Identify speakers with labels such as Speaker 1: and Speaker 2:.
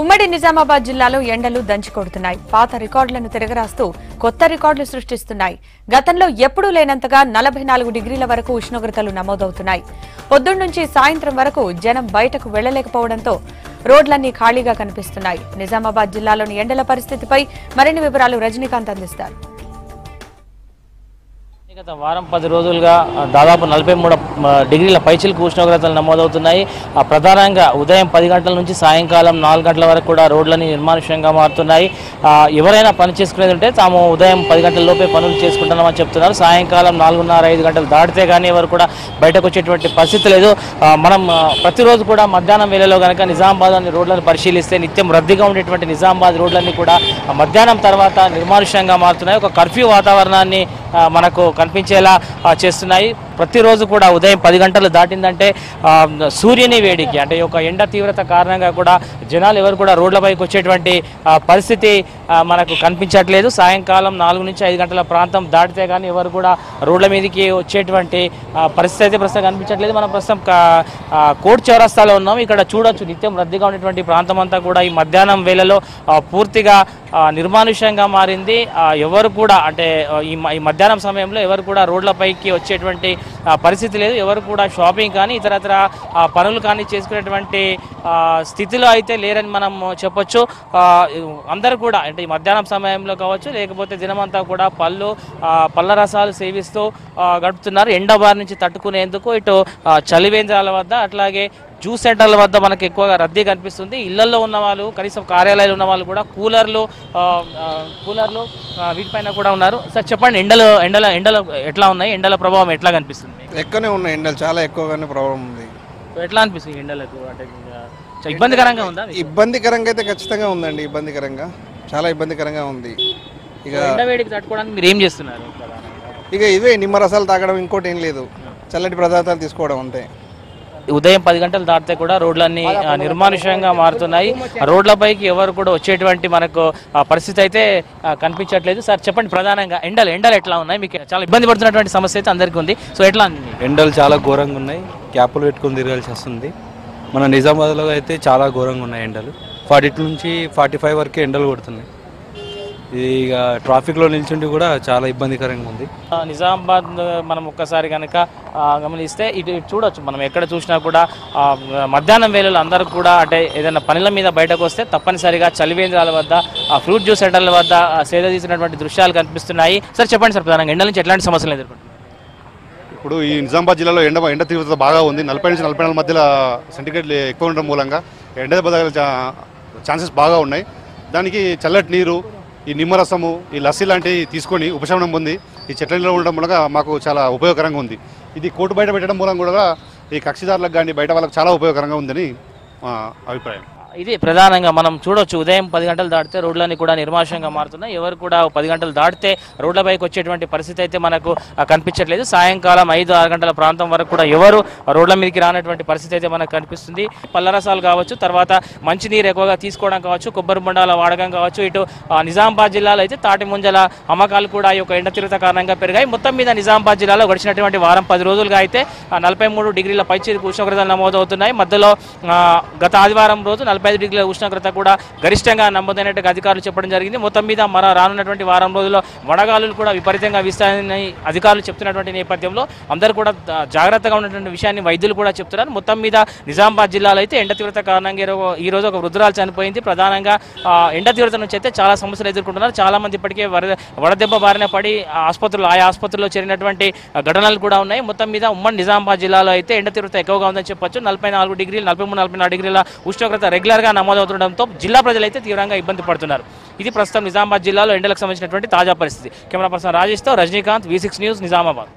Speaker 1: ఉమ్మడి నిజామాబాద్ జిల్లాలో ఎండలు దంచికొడుతున్నాయి. పాత రికార్డులను తిరగరాస్తూ కొత్త రికార్డులు సృష్టిస్తున్నాయి. గతంలో ఎప్పుడూ లేనంతగా నలభై నాలుగు డిగ్రీల వరకు ఉష్ణోగ్రతలు నమోదవుతున్నాయి. పొద్దున్నుంచి సాయంత్రం వరకు జనం బయటకు వెళ్ళలేకపోవడంతో రోడ్లన్నీ ఖాళీగా కనిపిస్తున్నాయి. నిజామాబాద్ జిల్లాలోని ఎండల పరిస్థితిపై మరిన్ని వివరాలు రజనీకాంత్ అందిస్తారు.
Speaker 2: గత వారం పది రోజులుగా దాదాపు నలభై మూడు డిగ్రీల పైచిలకు ఉష్ణోగ్రతలు నమోదవుతున్నాయి. ఆ, ప్రధానంగా ఉదయం పది గంటల నుంచి సాయంకాలం నాలుగు గంటల వరకు కూడా రోడ్లని నిర్మానుష్యంగా మారుతున్నాయి. ఎవరైనా పని చేసుకునేది ఉంటే తాము ఉదయం పది గంటల లోపే పనులు చేసుకుంటున్నామని చెప్తున్నారు. సాయంకాలం నాలుగున్నర ఐదు గంటలు దాటితే కానీ ఎవరు కూడా బయటకు వచ్చేటువంటి పరిస్థితి లేదు. మనం ప్రతిరోజు కూడా మధ్యాహ్నం వేళలో కనుక నిజామాబాద్లోని రోడ్లను పరిశీలిస్తే నిత్యం రద్దీగా ఉండేటువంటి నిజామాబాద్ రోడ్లన్నీ కూడా మధ్యాహ్నం తర్వాత నిర్మానుష్యంగా మారుతున్నాయి. ఒక కర్ఫ్యూ వాతావరణాన్ని మనకు కనిపించేలా చేస్తున్నాయి. ప్రతిరోజు కూడా ఉదయం పది గంటలు దాటిందంటే సూర్యుని వేడికి అంటే ఒక ఎండ తీవ్రత కారణంగా కూడా జనాలు ఎవరు కూడా రోడ్లపైకి వచ్చేటువంటి పరిస్థితి మనకు కనిపించట్లేదు. సాయంకాలం నాలుగు నుంచి ఐదు గంటల ప్రాంతం దాటితే కానీ ఎవరు కూడా రోడ్ల మీదకి వచ్చేటువంటి పరిస్థితి అయితే ప్రస్తుతం కనిపించట్లేదు. మనం ప్రస్తుతం కోట్ చౌరస్తాలో ఉన్నాం. ఇక్కడ చూడొచ్చు నిత్యం రద్దీగా ఉన్నటువంటి ప్రాంతం అంతా కూడా ఈ మధ్యాహ్నం వేళలో పూర్తిగా నిర్మానుష్యంగా మారింది. ఎవరు కూడా అంటే ఈ మ- ఈ మధ్యాహ్నం సమయంలో ఎవరు కూడా రోడ్లపైకి వచ్చేటువంటి పరిస్థితి లేదు. ఎవరు కూడా షాపింగ్ కానీ ఇతరత్ర పనులు కానీ చేసుకునేటువంటి స్థితిలో అయితే లేరని మనం చెప్పొచ్చు. అందరూ కూడా అంటే ఈ మధ్యాహ్నం సమయంలో కావచ్చు లేకపోతే దినమంతా కూడా పళ్ళు పళ్ళ రసాలు సేవిస్తూ గడుపుతున్నారు. ఎండ బారి నుంచి తట్టుకునేందుకు ఇటు చలివేంద్రాల వద్ద అట్లాగే జ్యూస్ సెంటర్ల వద్ద మనకు ఎక్కువగా రద్దీ కనిపిస్తుంది. ఇళ్ళలో ఉన్న వాళ్ళు కనీసం కార్యాలయాలు ఉన్న వాళ్ళు కూడా కూలర్లు కూలర్లు వీటిపైన కూడా ఉన్నారు. సార్ చెప్పండి ఎండలు ఎండల ఎండలు ఎట్లా ఉన్నాయి? ఎండల ప్రభావం ఎట్లా కనిపిస్తుంది?
Speaker 3: ఎక్కువనే ఉన్నాయి ఎండలు చాలా ఎక్కువగానే ప్రాబ్లం ఉంది.
Speaker 2: ఎట్లా అనిపిస్తుంది ఎండలకు? అంటే ఇబ్బందికరంగా ఉందా?
Speaker 3: ఇబ్బందికరంగా అయితే ఖచ్చితంగా ఉందండి ఇబ్బందికరంగా. చాలా ఇబ్బందికరంగా ఉంది. ఇక
Speaker 2: ఎండ వేడికి తట్టుకోవడానికి మీరు ఏం చేస్తున్నారు?
Speaker 3: ఇక ఇవే నిమ్మరసాలు తాగడం ఇంకోటి ఏం లేదు. చల్లటి పదార్థాలు తీసుకోవడం అంతే.
Speaker 2: ఉదయం పది గంటలు దాటితే కూడా రోడ్లన్నీ నిర్మానుష్యంగా మారుతున్నాయి. ఆ రోడ్లపైకి ఎవరు కూడా వచ్చేటువంటి మనకు ఆ, పరిస్థితి అయితే కనిపించట్లేదు. సార్ చెప్పండి ప్రధానంగా ఎండలు ఎండలు ఎట్లా ఉన్నాయి? మీకు చాలా ఇబ్బంది పడుతున్నటువంటి సమస్య అయితే అందరికీ ఉంది. సో ఎట్లా?
Speaker 4: ఎండలు చాలా ఘోరంగా ఉన్నాయి. క్యాపులు పెట్టుకొని తిరగాల్సి వస్తుంది. మన నిజామాబాద్లో అయితే చాలా ఘోరంగా ఉన్నాయి ఎండలు. ఫార్టీ టూ నుంచి ఫార్టీ ఫైవ్ వరకు ఎండలు కొడుతున్నాయి. ఇది ఇక ట్రాఫిక్లో నిల్చుండి కూడా చాలా ఇబ్బందికరంగా ఉంది.
Speaker 2: నిజామాబాద్ మనం ఒక్కసారి కనుక గమనిస్తే ఇటు చూడొచ్చు. మనం ఎక్కడ చూసినా కూడా మధ్యాహ్నం వేళలో అందరూ కూడా అంటే ఏదైనా పనుల మీద బయటకు వస్తే తప్పనిసరిగా చలివేంద్రాల వద్ద ఆ ఫ్రూట్ జ్యూస్ సెంటర్ల వద్ద ఆ, సేద తీసినటువంటి దృశ్యాలు కనిపిస్తున్నాయి. సార్ చెప్పండి సార్ ప్రధానంగా ఎండల నుంచి ఎట్లాంటి సమస్యలు ఎదుర్కొంటున్నారు?
Speaker 5: ఇప్పుడు ఈ నిజామాబాద్ జిల్లాలో ఎండ ఎండ తీవ్రత బాగా ఉంది. నలభై నుంచి నలభై నాలుగు మధ్యలో సెంటిగ్రేడ్ ఎక్కువ ఉండడం మూలంగా ఎండ ఛాన్సెస్ బాగా ఉన్నాయి. దానికి చల్లటి నీరు ఈ నిమ్మరసము ఈ లస్సీ లాంటివి తీసుకొని ఉపశమనం పొంది ఈ చెట్ల నీళ్ళు ఉండడం మూలంగా మాకు చాలా ఉపయోగకరంగా ఉంది. ఇది కోర్టు బయట పెట్టడం మూలంగా కూడా ఈ కక్షిదారులకు కానీ బయట వాళ్ళకి చాలా ఉపయోగకరంగా ఉందని అభిప్రాయం.
Speaker 2: ఇది ప్రధానంగా మనం చూడొచ్చు. ఉదయం పది గంటలు దాటితే రోడ్లన్నీ కూడా నిర్మాషంగా మారుతున్నాయి. ఎవరు కూడా పది గంటలు దాటితే రోడ్లపైకి వచ్చేటువంటి పరిస్థితి అయితే మనకు కనిపించట్లేదు. సాయంకాలం ఐదు ఆరు గంటల ప్రాంతం వరకు కూడా ఎవరు రోడ్ల మీదకి రానటువంటి పరిస్థితి అయితే మనకు కనిపిస్తుంది. పల్లరసాలు కావచ్చు తర్వాత మంచినీరు ఎక్కువగా తీసుకోవడం కావచ్చు కొబ్బరి బొండాల వాడకం కావచ్చు ఇటు ఆ, నిజామాబాద్ జిల్లాలో అయితే తాటి ముంజల అమ్మకాలు కూడా ఈ యొక్క ఎండ తీవ్రత కారణంగా పెరిగాయి. మొత్తం మీద నిజామాబాద్ జిల్లాలో గడిచినటువంటి వారం పది రోజులుగా అయితే నలభై మూడు డిగ్రీల పైచేది ఉష్ణోగ్రతలు నమోదవుతున్నాయి. మధ్యలో గత ఆదివారం రోజు నలభై ముప్పై డిగ్రీల ఉష్ణోగ్రత కూడా గరిష్టంగా నమోదైనట్టుగా అధికారులు చెప్పడం జరిగింది. మొత్తం మీద మన రానున్నటువంటి వారం రోజుల్లో వడగాలులు కూడా విపరీతంగా విస్తారని అధికారులు చెప్తున్నటువంటి నేపథ్యంలో అందరూ కూడా జాగ్రత్తగా ఉన్నటువంటి విషయాన్ని వైద్యులు కూడా చెప్తున్నారు. మొత్తం మీద నిజామాబాద్ జిల్లాలో అయితే ఎండ తీవ్రత కారణంగా ఈ రోజు ఒక వృద్ధురాలు చనిపోయింది. ప్రధానంగా ఎండ తీవ్రత నుంచి అయితే చాలా సమస్యలు ఎదుర్కొంటున్నారు. చాలామంది ఇప్పటికే వడ వడదెబ్బ బారిన పడి ఆసుపత్రులు ఆయా ఆసుపత్రుల్లో చేరినటువంటి ఘటనలు కూడా ఉన్నాయి. మొత్తం మీద ఉమ్మడి నిజామాబాద్ జిల్లాలో అయితే ఎండ తీవ్రత ఎక్కువగా ఉందని చెప్పొచ్చు. నలభై నాలుగు డిగ్రీలు నలభై మూడు నలభై నాలుగు డిగ్రీల ఉష్ణోగ్రత రెగ్యులర్ రెగ్యులర్గా నమోదవుతుండడంతో జిల్లా ప్రజలైతే తీవ్రంగా ఇబ్బంది పడుతున్నారు. ఇది ప్రస్తుతం నిజామాబాద్ జిల్లాలో ఎండలకు సంబంధించినటువంటి తాజా పరిస్థితి. Camera person రాజేష్తో Rajinikanth V six news Nizamabad.